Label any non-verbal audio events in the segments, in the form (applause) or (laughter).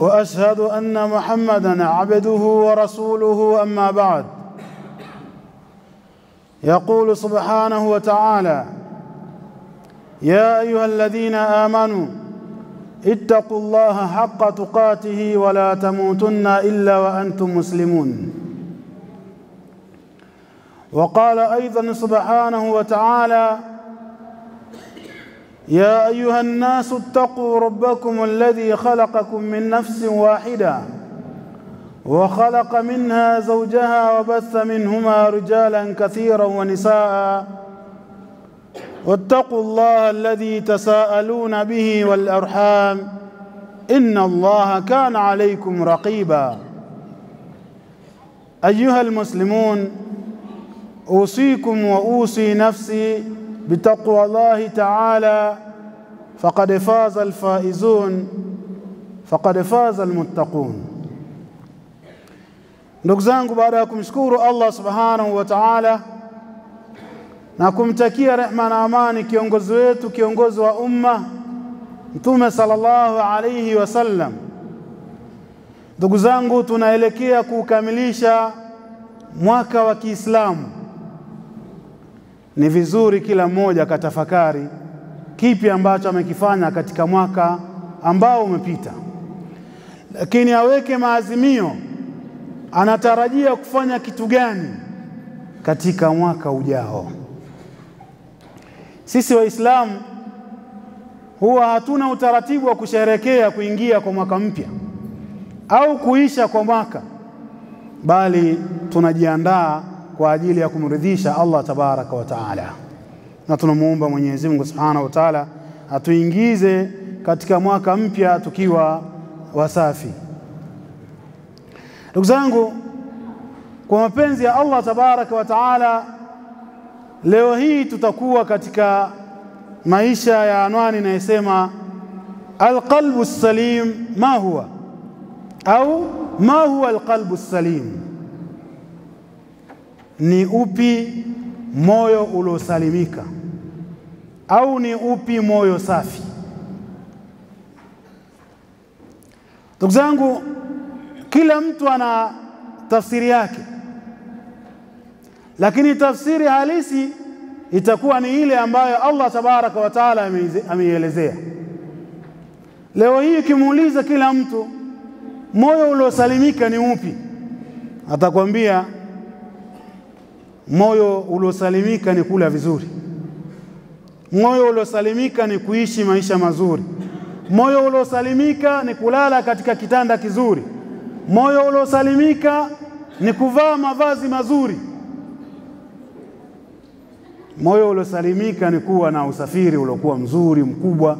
وأشهد أن محمدا عبده ورسوله أما بعد. يقول سبحانه وتعالى يا أيها الذين آمنوا اتقوا الله حق تقاته ولا تموتن إلا وأنتم مسلمون. وقال أيضا سبحانه وتعالى يا أيها الناس اتقوا ربكم الذي خلقكم من نفس واحدة وخلق منها زوجها وبث منهما رجالا كثيرا ونساء واتقوا الله الذي تساءلون به والأرحام إن الله كان عليكم رقيبا. أيها المسلمون أوصيكم وأوصي نفسي بتقوى الله تعالى فقد فاز الفائزون فقد فاز المتقون ndugu zangu baada ya kumshukuru Allah subhanahu wa ta'ala na kumtakia rehma na amani kiongozi wetu kiongozi wa umma mtume sallallahu alayhi wasallam ndugu zangu tunaelekea kukamilisha mwaka wa Kiislamu ni vizuri kila mmoja akatafakari kipi ambacho amekifanya katika mwaka ambao umepita. Lakini aweke maazimio anatarajia kufanya kitu gani katika mwaka ujao. Sisi waislamu huwa hatuna utaratibu wa kusherekea kuingia kwa mwaka mpya au kuisha kwa mwaka bali tunajiandaa kwa ajili ya kumridhisha Allah tabaraka wa taala. Na tunamuomba Mwenyezi Mungu Subhanahu wa Ta'ala atuingize katika mwaka mpya tukiwa wasafi. Ndugu zangu kwa mapenzi ya Allah tabaraka wa taala leo hii tutakuwa katika maisha ya anwani inayosema alqalbu salim ma huwa? Au ma huwa alqalbu salim ni upi moyo uliosalimika? Au ni upi moyo safi? Ndugu zangu kila mtu ana tafsiri yake. Lakini tafsiri halisi itakuwa ni ile ambayo Allah tabaraka wa taala ameielezea. Leo hii ukimuuliza kila mtu moyo uliosalimika ni upi? Atakwambia moyo uliosalimika ni kula vizuri. Moyo uliosalimika ni kuishi maisha mazuri. Moyo uliosalimika ni kulala katika kitanda kizuri. Moyo uliosalimika ni kuvaa mavazi mazuri. Moyo uliosalimika ni kuwa na usafiri uliokuwa mzuri mkubwa.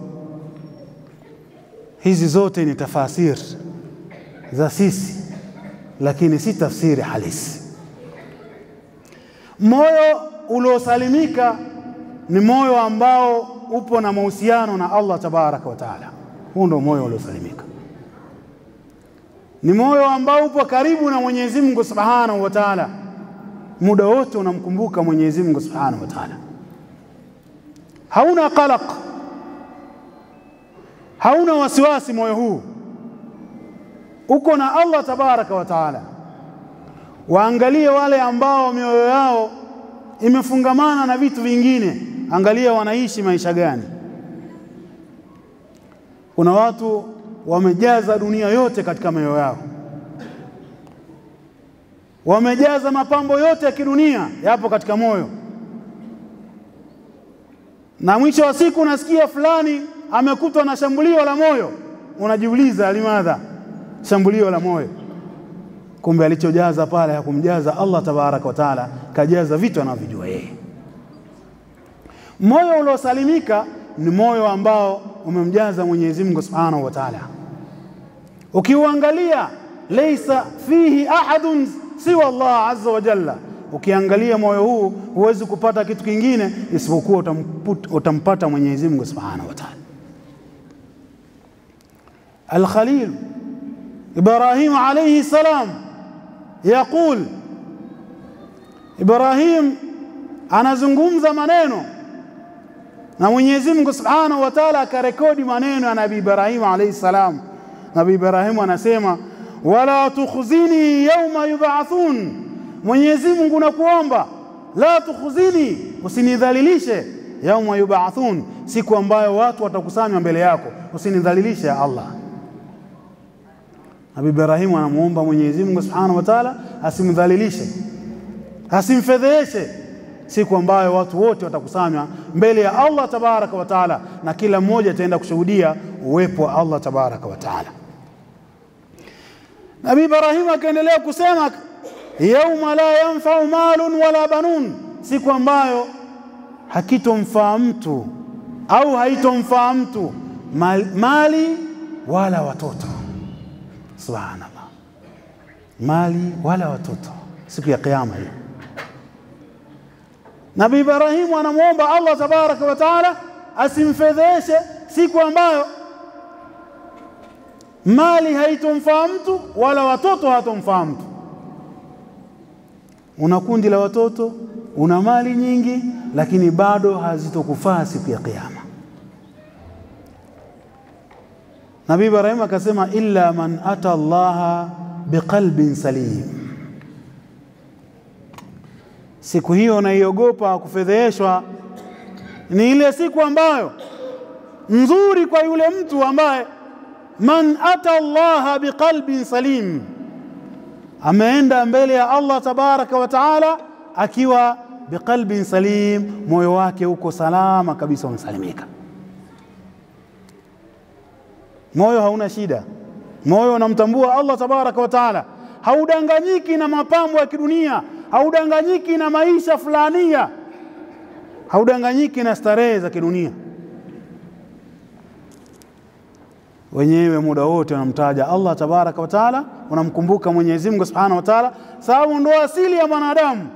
Hizi zote ni tafasiri za sisi lakini si tafsiri halisi moyo uliosalimika ni moyo ambao upo na mahusiano na Allah tabaraka wa taala. Huu ndio moyo uliosalimika. Ni moyo ambao upo karibu na Mwenyezi Mungu Subhanahu wa Ta'ala. Muda wote unamkumbuka Mwenyezi Mungu Subhanahu wa Ta'ala. Hauna qalaq. Hauna wasiwasi moyo huu. Uko na Allah tabaraka wa Ta'ala. Waangalie wale ambao mioyo yao imefungamana na vitu vingine. Angalia wanaishi maisha gani. Kuna watu wamejaza dunia yote katika mioyo yao. Wamejaza mapambo yote ya kidunia yapo katika moyo. Na mwisho wa siku unasikia fulani amekutwa na shambulio la moyo. Unajiuliza limadha? Shambulio la moyo kumbe alichojaza pale hakumjaza Allah tabaraka wa taala kajaza vitu anavyojua yeye moyo uliosalimika ni moyo ambao umemjaza Mwenyezi Mungu Subhanahu wa Ta'ala. Ukiuangalia laisa fihi ahadun siwa Allah azza wa jalla. Ukiangalia moyo huu huwezi kupata kitu kingine isipokuwa utampata Mwenyezi Mungu Subhanahu wa Ta'ala. Al-Khalil Ibrahim alayhi salam yaqul, Ibrahim anazungumza maneno na Mwenyezi Mungu Subhanahu wa Ta'ala akarekodi maneno ya Nabii Ibrahim alayhi salam. Nabii Ibrahim anasema wala tukhzini yawma yub'athun, Mwenyezi Mungu nakuomba, la tukhzini, usinidhalilishe, yawma yub'athun, siku ambayo watu watakusanywa mbele yako, usinidhalilishe ya Allah. Nabii Ibrahimu anamuomba Mwenyezi Mungu Subhanahu wa Ta'ala asimdhalilishe, asimfedheheshe siku ambayo watu wote watakusanywa mbele ya Allah tabaraka wa taala, na kila mmoja ataenda kushuhudia uwepo wa Allah tabaraka wa taala. Nabii Ibrahimu akaendelea kusema, yauma la yanfau malun wala banun, siku ambayo hakitomfaa mtu au haitomfaa mtu mali wala watoto. Subhanallah, mali wala watoto siku ya Kiyama hiyo. Nabii Ibrahimu anamwomba Allah tabaraka wa taala asimfedheshe siku ambayo mali haitomfaa mtu wala watoto hatomfaa mtu. Una kundi la watoto, una mali nyingi, lakini bado hazitokufaa siku ya Kiyama. Nabii Ibrahim akasema, illa man ata Allaha biqalbin salim siku hiyo naiogopa kufedheheshwa ni ile siku ambayo nzuri kwa yule mtu ambaye man ata Allaha biqalbin salim, ameenda mbele ya Allah tabaraka wa taala akiwa biqalbin salim, moyo wake uko salama kabisa, umesalimika. Moyo hauna shida, moyo unamtambua Allah tabaraka wa taala, haudanganyiki na mapambo ya kidunia. Haudanganyiki na maisha fulania, haudanganyiki na starehe za kidunia. Wenyewe muda wote wanamtaja Allah tabaraka wa taala, wanamkumbuka Mwenyezi Mungu subhanahu wa taala, sababu ndo asili ya mwanadamu.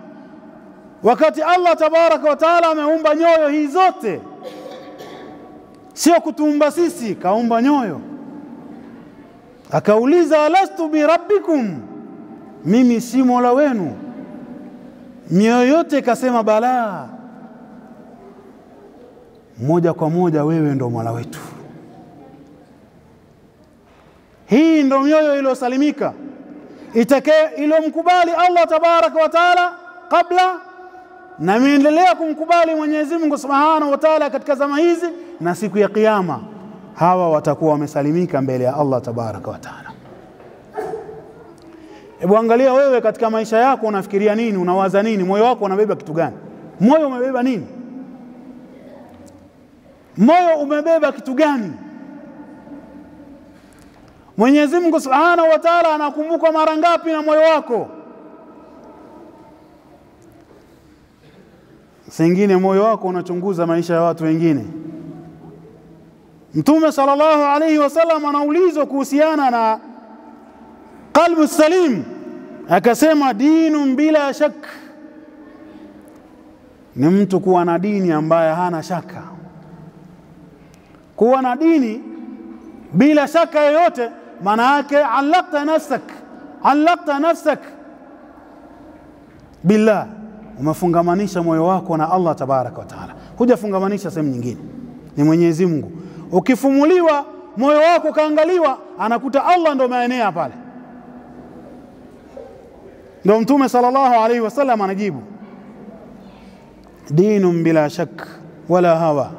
Wakati Allah tabaraka wa taala ameumba nyoyo hii zote, sio kutuumba sisi, kaumba nyoyo. Akauliza, alastu birabbikum, mimi si mola wenu? mioyo yote ikasema balaa. Moja kwa moja, wewe ndo mola wetu. Hii ndo mioyo iliyosalimika itakee iliyomkubali Allah tabaraka wa taala kabla na imeendelea kumkubali Mwenyezi Mungu subhanahu wa taala katika zama hizi na siku ya Kiyama, hawa watakuwa wamesalimika mbele ya Allah tabaraka wa taala. Hebu angalia wewe katika maisha yako, unafikiria nini? Unawaza nini? Moyo wako unabeba kitu gani? Moyo umebeba nini? Moyo umebeba kitu gani? Mwenyezi Mungu Subhanahu wa Ta'ala anakumbuka mara ngapi na moyo wako? Sengine moyo wako unachunguza maisha ya watu wengine. Mtume sallallahu alayhi wasallam anaulizwa kuhusiana na qalbu salim, akasema dinu bila shak, ni mtu kuwa na dini ambaye hana shaka. Kuwa na dini bila shaka yoyote, maana yake allaqta nafsak, allaqta nafsak billah, umefungamanisha moyo wako na Allah tabaraka wa taala, hujafungamanisha sehemu nyingine, ni Mwenyezi Mungu. Ukifumuliwa moyo wako kaangaliwa, anakuta Allah ndo maenea pale. Ndo Mtume sallallahu alaihi wasallam anajibu, dinun bila shak wala hawa,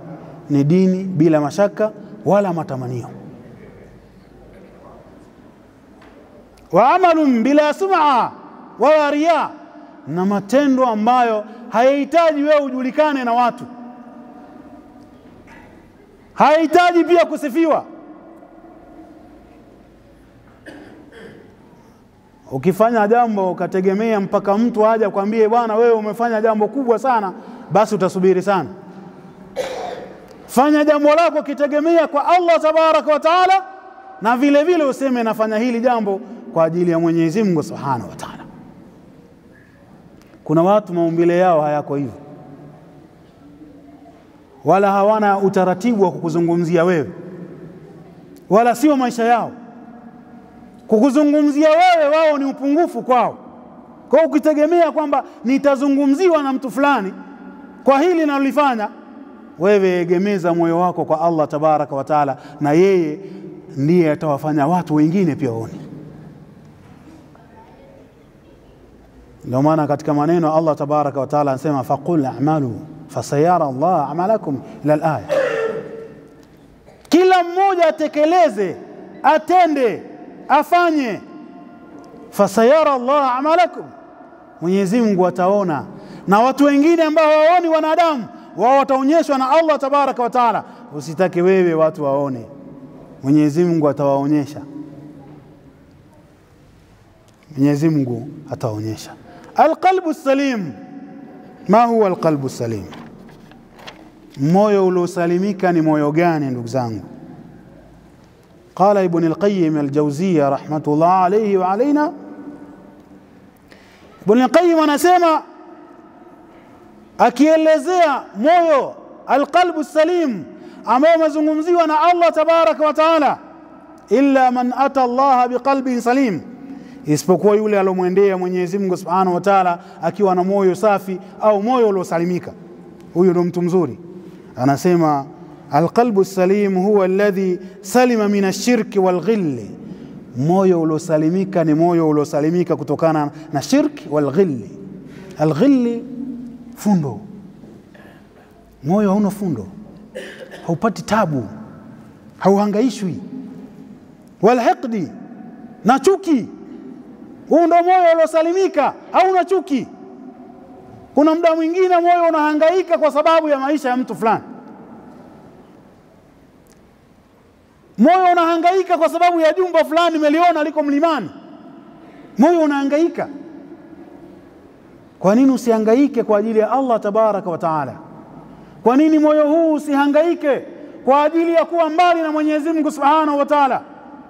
ni dini bila mashaka wala matamanio. Wa amalun bila sum'a wala riya, na matendo ambayo hayahitaji wewe ujulikane na watu, hayahitaji pia kusifiwa. Ukifanya jambo ukategemea mpaka mtu aje akwambie bwana, wewe umefanya jambo kubwa sana, basi utasubiri sana. Fanya jambo lako ukitegemea kwa Allah tabaraka wa taala, na vile vile useme nafanya hili jambo kwa ajili ya Mwenyezi Mungu Subhanahu wa Ta'ala. Kuna watu maumbile yao hayako hivyo, wala hawana utaratibu wa kukuzungumzia wewe, wala sio maisha yao. Kukuzungumzia wewe wao ni upungufu kwao. Kwa ukitegemea kwamba nitazungumziwa na mtu fulani kwa hili nalolifanya, wewe egemeza moyo wako kwa Allah tabaraka wa taala, na yeye ndiye atawafanya watu wengine pia waone. Ndio maana katika maneno Allah tabaraka wa taala anasema faqul a'malu fasayara Allah a'malakum ila al-aya, kila mmoja atekeleze, atende, afanye. Fasayara Allah a'malakum, Mwenyezi Mungu ataona, na watu wengine ambao waoni wanadamu wao wataonyeshwa na Allah tabaraka wa taala. Usitake wewe watu waone, Mwenyezi Mungu atawaonyesha. Mwenyezi Mungu atawaonyesha. القلب السليم. ما هو القلب السليم؟ مويو لسليميك نمويو غاني نقزان قال ابن القيم الجوزية رحمة الله عليه وعلينا. ابن القيم أنا سما أكيل أكيالزيا مويو القلب السليم. أمام زنغمزي وأنا الله تبارك وتعالى. إلا من أتى الله بقلب سليم. Isipokuwa yule alomwendea Mwenyezi Mungu Subhanahu wa Ta'ala akiwa na moyo safi au moyo uliosalimika, huyu ndo mtu mzuri. Anasema alqalbu salim huwa alladhi salima min ashirki walghilli, moyo uliosalimika ni moyo uliosalimika kutokana na shirki walghilli. Alghilli, fundo. Moyo hauna fundo, haupati tabu, hauhangaishwi. Walhiqdi, na chuki huu ndo moyo uliosalimika, au una chuki. Kuna muda mwingine moyo unahangaika kwa sababu ya maisha ya mtu fulani, moyo unahangaika kwa sababu ya jumba fulani meliona liko mlimani, moyo unahangaika. Kwa nini usihangaike kwa ajili ya Allah tabaraka wa taala? Kwa nini moyo huu usihangaike kwa ajili ya kuwa mbali na Mwenyezi Mungu subhanahu wa taala,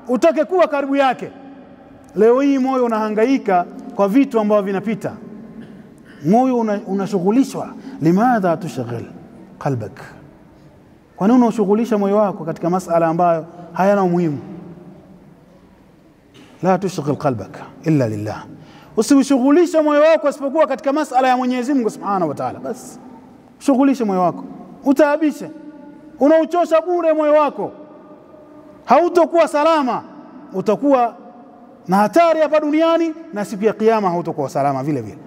utake kuwa karibu yake? Leo hii moyo unahangaika kwa vitu ambavyo vinapita, moyo unashughulishwa. Una limadha tushghil qalbak, kwa nini unashughulisha moyo wako katika masala ambayo hayana umuhimu? La tushghil qalbak illa lillah, usiushughulishe moyo wako isipokuwa katika masala ya Mwenyezi Mungu Subhanahu wa Ta'ala. Basi shughulishe moyo wako, utaabishe, unauchosha bure moyo wako, hautokuwa salama, utakuwa na hatari hapa duniani na siku ya kiyama hautakuwa salama vile vile.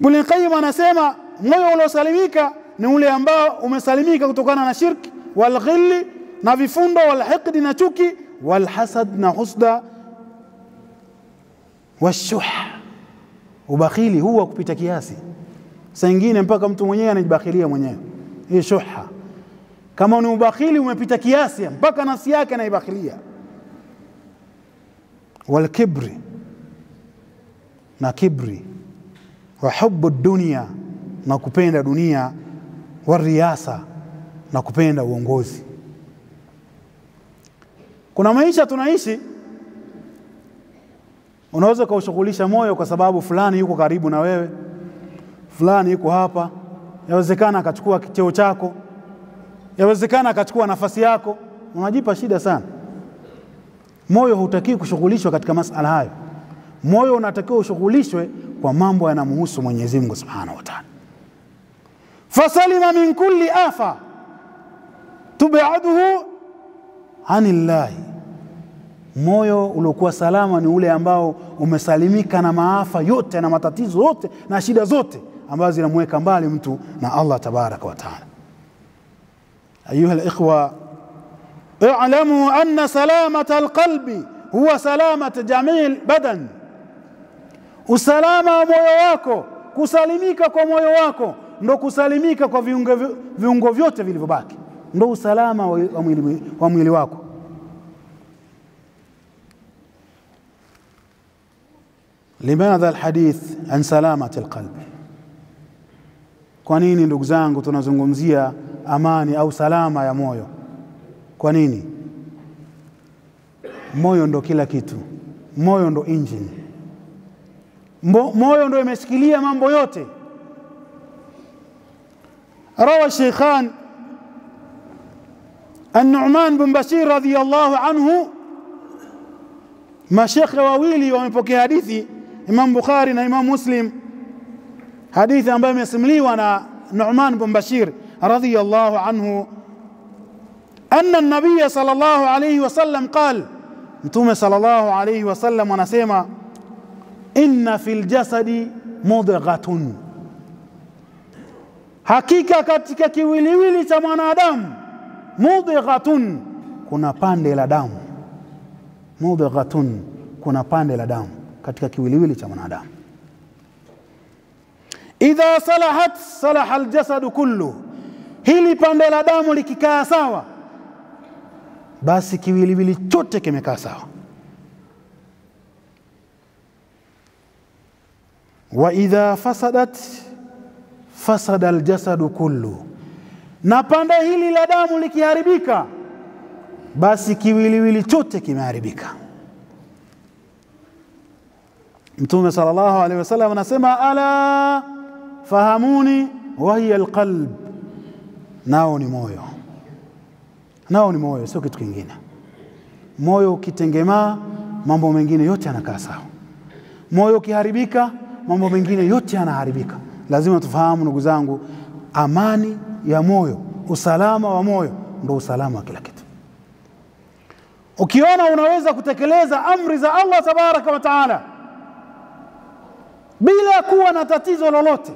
Ibn Qayyim anasema moyo uliosalimika ni ule ambao umesalimika kutokana na shirki walghilli na vifundo walhiqdi na chuki walhasad na husda washuh, ubakhili huu wa kupita kiasi. Saa nyingine mpaka mtu mwenyewe anajibakhilia mwenyewe, hii shuha. Kama ni ubakhili umepita kiasi, mpaka nafsi yake anaibakhilia walkibri na kibri wa hubu dunia na kupenda dunia wa riasa na kupenda uongozi. Kuna maisha tunaishi, unaweza ukaushughulisha moyo kwa sababu fulani yuko karibu na wewe, fulani yuko hapa, yawezekana akachukua cheo chako, yawezekana akachukua nafasi yako, unajipa shida sana. Moyo hutakiwi kushughulishwa katika masala hayo. Moyo unatakiwa ushughulishwe kwa mambo yanamhusu Mwenyezi Mungu Subhanahu wa Ta'ala. Fasalima min kulli afa tubaduhu anillahi, moyo uliokuwa salama ni ule ambao umesalimika na maafa yote na matatizo yote na shida zote ambazo zinamweka mbali mtu na Allah tabaraka wa taala. Ayuha alikhwa اعلموا أن سلامة القلب هو سلامة جميع البدن usalama wa moyo wako kusalimika kwa moyo wako ndo kusalimika kwa viungo, viungo vyote vilivyobaki ndo usalama wa, wa, mwili, wa mwili wako limadha alhadith an salamati alqalbi kwa nini ndugu zangu tunazungumzia amani au salama ya moyo Kwa nini? Moyo ndo kila kitu, moyo ndo engine, Mbo, moyo ndo imeshikilia mambo yote. Rawa Sheikhan An-Nu'man bin Bashir radhiyallahu anhu, mashekhe wawili wamepokea hadithi, Imam Bukhari na Imam Muslim, hadithi ambayo imesimuliwa na Nu'man bin Bashir radhiyallahu anhu anna an-nabiy sallallahu alayhi wasallam qal Mtume sallallahu alayhi wasallam anasema inna fil jasadi mudghatun, hakika katika kiwiliwili cha mwanadamu mudghatun, kuna pande la damu. Mudghatun, kuna pande la damu katika kiwiliwili cha mwanadamu. Idha salahat salaha aljasadu kullu, hili pande la damu likikaa sawa, basi kiwiliwili chote kimekaa sawa. wa idha fasadat fasada aljasadu kullu, na pande hili la damu likiharibika, basi kiwiliwili chote kimeharibika. Mtume sallallahu alaihi wasallam anasema ala fahamuni, wahiya alqalb, nao ni moyo, nao ni moyo, sio kitu kingine. Moyo ukitengemaa, mambo mengine yote yanakaa sawa. Moyo ukiharibika, mambo mengine yote yanaharibika. Lazima tufahamu ndugu zangu, amani ya moyo, usalama wa moyo ndo usalama wa kila kitu. Ukiona unaweza kutekeleza amri za Allah tabaraka wa taala bila kuwa na tatizo lolote,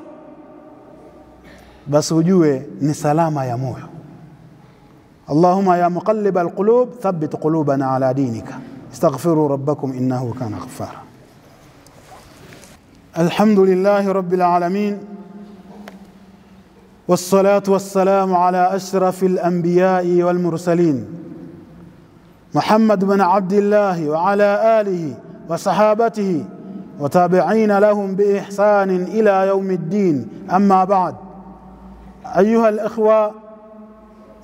basi ujue ni salama ya moyo. اللهم يا مقلب القلوب ثبت قلوبنا على دينك. استغفروا ربكم إنه كان غفارا. الحمد لله رب العالمين والصلاة والسلام على أشرف الأنبياء والمرسلين محمد بن عبد الله وعلى آله وصحابته وتابعين لهم بإحسان إلى يوم الدين. أما بعد أيها الإخوة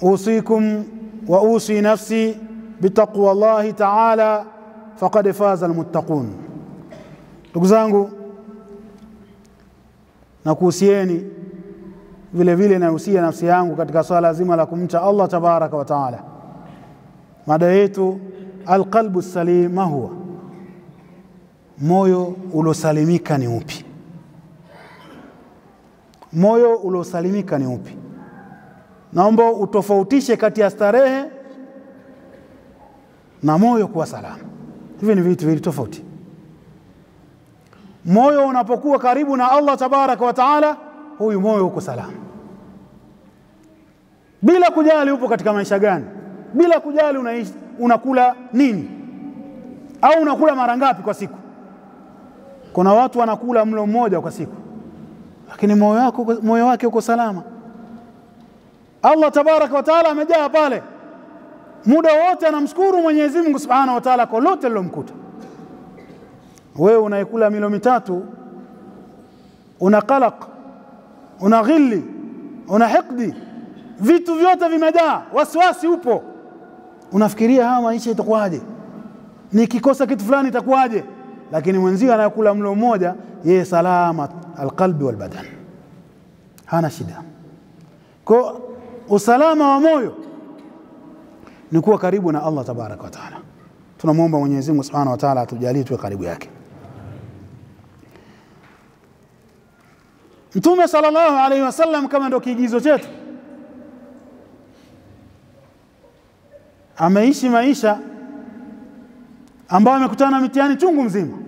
أوصيكم وأوصي نفسي بتقوى الله تعالى فقد فاز المتقون تقزانكم na kuhusieni vile vile nahusia nafsi yangu katika swala zima la kumcha Allah tabaraka wa taala. Mada yetu alqalbu salim ma huwa, moyo uliosalimika ni upi? Moyo uliosalimika ni upi? Naomba utofautishe kati ya starehe na moyo kuwa salama. Hivi ni vitu vili tofauti. Moyo unapokuwa karibu na Allah tabaraka wa taala, huyu moyo uko salama, bila kujali upo katika maisha gani, bila kujali unaishi, unakula nini au unakula mara ngapi kwa siku. Kuna watu wanakula mlo mmoja kwa siku, lakini moyo wako moyo wake uko salama. Allah tabaraka wa taala amejaa pale, muda wote anamshukuru Mwenyezi Mungu subhanahu wa taala kwa lote lilomkuta. Wewe unaikula milo mitatu, una qalaq, una ghilli, una hiqdi, vitu vyote vimejaa, wasiwasi upo, unafikiria haya maisha itakuwaje, nikikosa kitu fulani itakuwaje? Lakini mwenzio anayekula mlo mmoja, yeye salama alqalbi walbadan, hana shida. Kwa usalama wa moyo ni kuwa karibu na Allah tabaraka wa taala. Tunamwomba Mwenyezi Mungu subhanahu wa taala atujalie tuwe karibu yake. Mtume sallallahu alaihi wasallam kama ndio kiigizo chetu, ameishi maisha ambayo amekutana na mitihani chungu mzima,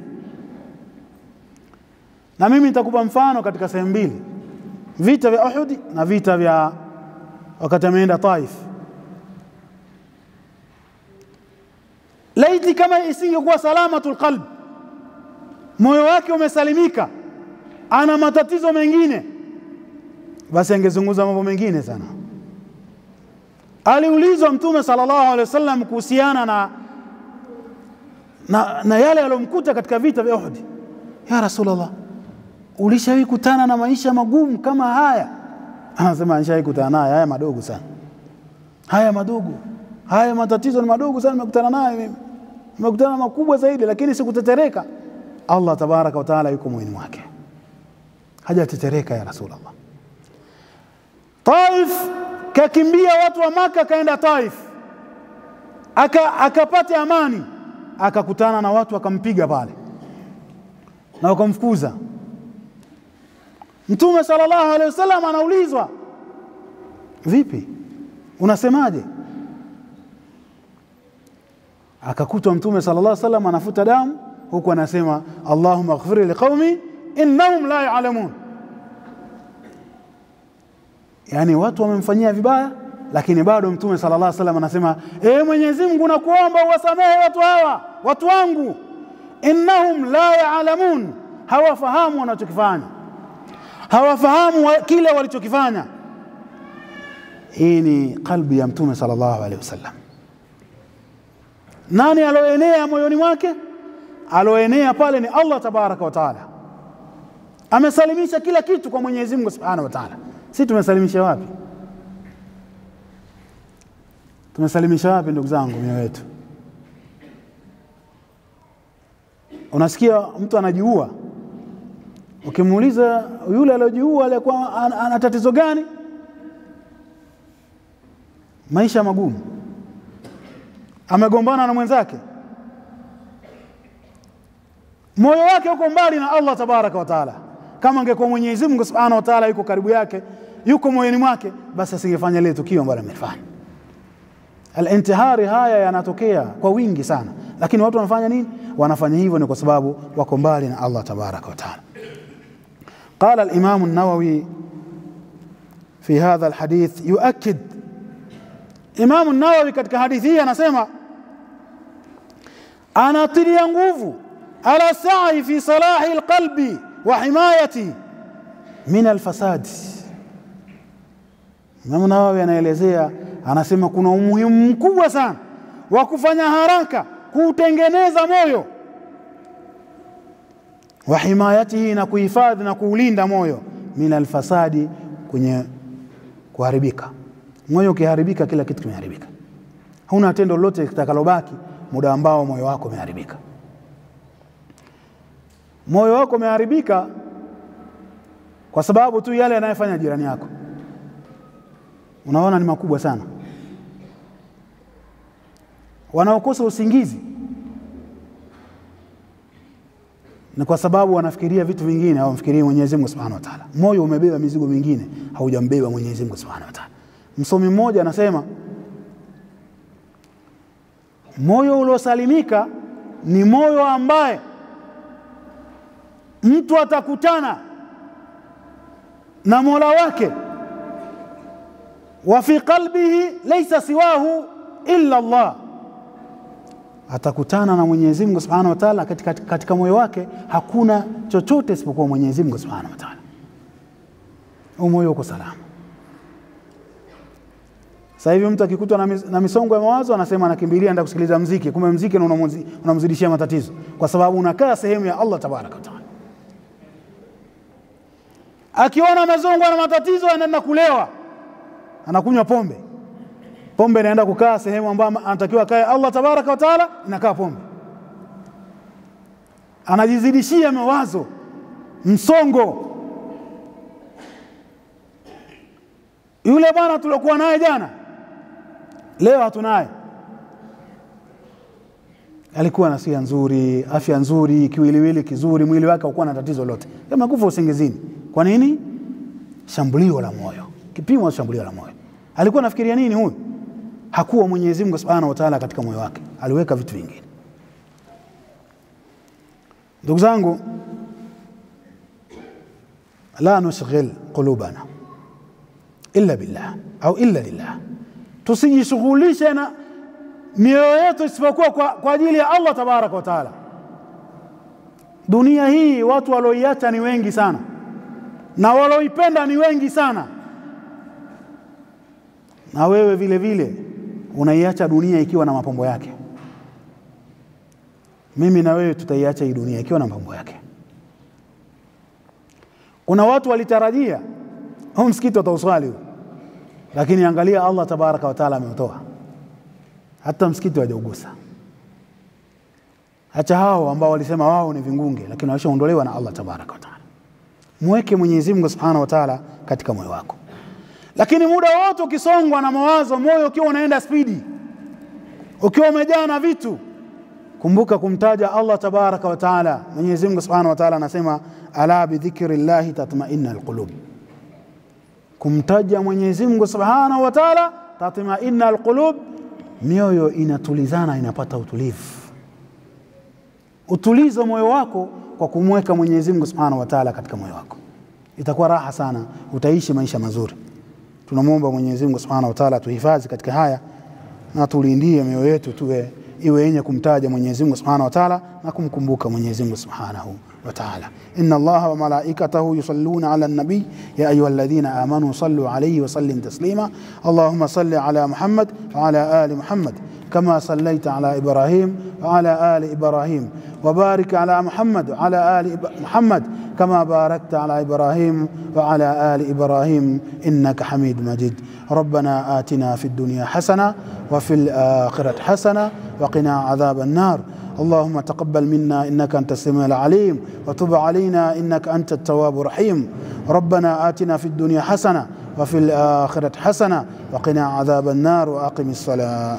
na mimi nitakupa mfano katika sehemu mbili, vita vya Uhud na vita vya wakati ameenda Taif. Laiti kama isingekuwa salamatul qalb, moyo wake umesalimika ana matatizo mengine, basi angezungumza mambo mengine sana. Aliulizwa Mtume sallallahu alaihi wasallam kuhusiana na, na, na yale yaliyomkuta katika vita vya Uhud. Ya Rasulullah, ulishawahi kutana na maisha magumu kama haya? (clears throat) Anasema nishaikutana naye, haya madogo sana, haya madogo, haya matatizo ni madogo sana, nimekutana naye mimi. nimekutana makubwa zaidi, lakini sikutetereka. Allah tabaraka wa taala yuko moyoni mwake, hajatetereka ya Rasulullah. Taif, kakimbia watu wa Maka, kaenda Taif aka akapata amani, akakutana na watu akampiga pale na wakamfukuza. Mtume sallallahu alaihi wasallam anaulizwa, vipi, unasemaje? Akakutwa Mtume sallallahu alaihi wasallam anafuta damu huku anasema Allahumma ighfir liqaumi innahum la ya'lamun, yani watu wamemfanyia vibaya, lakini bado Mtume sallallahu alaihi wasallam anasema e, Mwenyezi Mungu nakuomba uwasamehe watu hawa, watu wangu, innahum la ya'lamun, hawafahamu wanachokifanya, hawafahamu wa, kile walichokifanya. Hii ni kalbi ya Mtume sallallahu alaihi wasallam. Nani aloenea moyoni mwake? Aloenea pale ni Allah tabaraka wa taala, amesalimisha kila kitu kwa Mwenyezi Mungu subhanahu wa taala. Si tumesalimisha wapi? Tumesalimisha wapi ndugu zangu, mioyo yetu? Unasikia mtu anajiua, ukimuuliza yule aliyojiua alikuwa ana tatizo gani? Maisha magumu, amegombana na mwenzake, moyo wake uko mbali na Allah tabaraka wa taala. Kama angekuwa Mwenyezi Mungu subhanahu wa taala yuko karibu yake, yuko moyoni mwake, basi asingefanya lile tukio ambalo amefanya. alintihari haya yanatokea kwa wingi sana, lakini watu wanafanya nini? Wanafanya hivyo ni kwa sababu wako mbali na Allah tabaraka wa taala. قال الإمام النووي في هذا الحديث يؤكد. إمام النووي قد كحديثي أنا سيما. أنا تري على سعي في صلاح القلب وحمايتي من الفساد. إمام النووي أنا إليزيا أنا سيما كنا مهم كوسا وكفنا هاراكا كوتنجنيزا مويو. Wa himayatihi, na kuhifadhi na kuulinda moyo min alfasadi, kwenye kuharibika. Moyo ukiharibika, kila kitu kimeharibika. Huna tendo lolote litakalobaki muda ambao moyo wako umeharibika. Moyo wako umeharibika kwa sababu tu yale yanayofanya jirani yako, unaona ni makubwa sana wanaokosa usingizi ni kwa sababu wanafikiria vitu vingine, hawamfikirii Mwenyezi Mungu Subhanahu wa Ta'ala. Moyo umebeba mizigo mingine, haujambeba Mwenyezi Mungu Subhanahu wa Ta'ala. Msomi mmoja anasema moyo uliosalimika ni moyo ambaye mtu atakutana na Mola wake, wa fi qalbihi laysa siwahu illa Allah atakutana na Mwenyezi Mungu Subhanahu wa Ta'ala, katika, katika moyo wake hakuna chochote isipokuwa Mwenyezi Mungu Subhanahu wa Ta'ala. Moyo uko salama. Sasa hivi mtu akikutwa na, misongo ya mawazo anasema anakimbilia enda kusikiliza mziki, kumbe mziki unamzidishia matatizo, kwa sababu unakaa sehemu ya Allah tabaraka taala. Akiona amezongwa na matatizo anaenda kulewa, anakunywa pombe pombe inaenda kukaa sehemu ambayo anatakiwa akae Allah tabaraka wa taala, inakaa pombe, anajizidishia mawazo, msongo. Yule bwana tuliokuwa naye jana, leo hatunaye. Alikuwa na sia nzuri, afya nzuri, kiwiliwili kizuri, mwili wake haukuwa na tatizo lote, kama kufa usingizini. Kwa nini? Shambulio la moyo, kipimo cha shambulio la moyo. Alikuwa anafikiria nini huyu? Hakuwa Mwenyezi Mungu Subhanahu wa Ta'ala katika moyo wake, aliweka vitu vingine. Ndugu zangu, la nushghil qulubana illa billah au illa lillah, tusijishughulishe na mioyo yetu isipokuwa kwa, kwa ajili ya Allah tabaraka wa taala. Dunia hii watu walioiacha ni wengi sana na walioipenda ni wengi sana, na wewe vile vile unaiacha dunia ikiwa na mapambo yake. Mimi na wewe tutaiacha hii dunia ikiwa na mapambo yake. Kuna watu walitarajia huu msikiti watauswali lakini angalia Allah tabaraka wa taala ameutoa, hata msikiti wajaugusa hacha hao ambao walisema wao ni vingunge, lakini washaondolewa na Allah tabaraka wa taala. Mweke Mwenyezi Mungu subhanahu wa taala katika moyo wako, lakini muda wote ukisongwa na mawazo, moyo ukiwa unaenda spidi, ukiwa umejaa na vitu, kumbuka kumtaja Allah tabaraka wa taala. Mwenyezi Mungu subhanahu wa taala anasema ala bidhikri llahi tatmainna alqulub, kumtaja Mwenyezi Mungu subhanahu wa taala tatmainna alqulub, mioyo inatulizana, inapata utulivu. Utulize moyo wako kwa kumweka Mwenyezi Mungu subhanahu wa taala katika moyo wako, itakuwa raha sana, utaishi maisha mazuri. Tunamwomba Mwenyezi Mungu subhanahu wa taala tuhifadhi katika haya na tulindie mioyo yetu tuwe iwe yenye kumtaja Mwenyezi Mungu Subhanahu wa Ta'ala na kumkumbuka Mwenyezi Mungu Subhanahu wa Ta'ala. Inna Allaha wa malaikatahu yusalluna ala nabi ya ayyuhalladhina amanu sallu alayhi wa sallim taslima. Allahumma salli ala Muhammad wa ala ali Muhammad كما صليت على إبراهيم وعلى ال إبراهيم وبارك على محمد وعلى ال محمد كما باركت على إبراهيم وعلى آل إبراهيم إنك حميد مجيد. ربنا آتنا في الدنيا حسنة وفي الآخرة حسنة وقنا عذاب النار. اللهم تقبل منا إنك أنت السميع العليم وتب علينا إنك أنت التواب الرحيم. ربنا آتنا في الدنيا حسنة وفي الآخرة حسنة وقنا عذاب النار وأقم الصلاة.